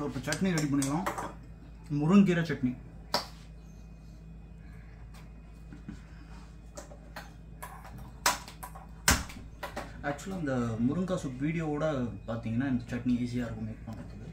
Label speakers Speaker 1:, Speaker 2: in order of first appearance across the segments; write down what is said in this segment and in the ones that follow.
Speaker 1: So இப்போ chutney ready பண்ணிக்கலாம் முருங்கீரை சட்னி. ஆக்சுவலாக இந்த முருங்கா சூப் வீடியோவோட பார்த்தீங்கன்னா இந்த சட்னி ஈஸியாக இருக்கும். மேக் பண்ணுறதுக்கு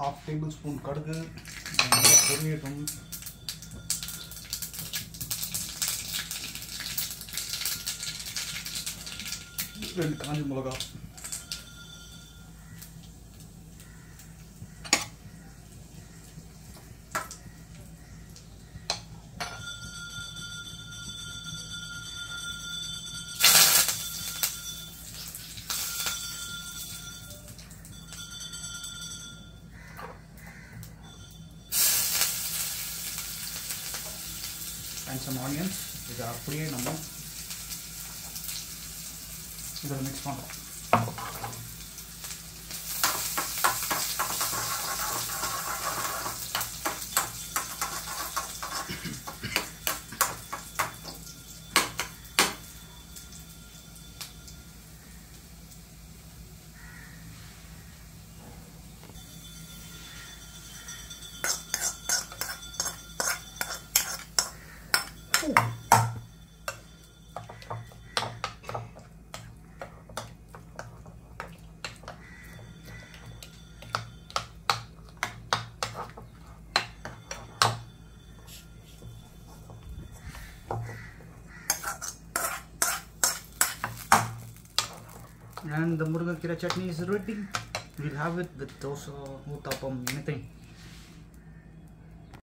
Speaker 1: ஹாஃப் டேபிள் ஸ்பூன் கடுகு நல்லா பொரியட்டும் ரெண்டு காஞ்சி மிளகா அண்ட் சம் ஆனியன்ஸ் இதை அப்படியே நம்ம இதில் மிக்ஸ் பண்ணுறோம் And the murga kira chutney is ready. We'll have it with dosa, uttapam, anything.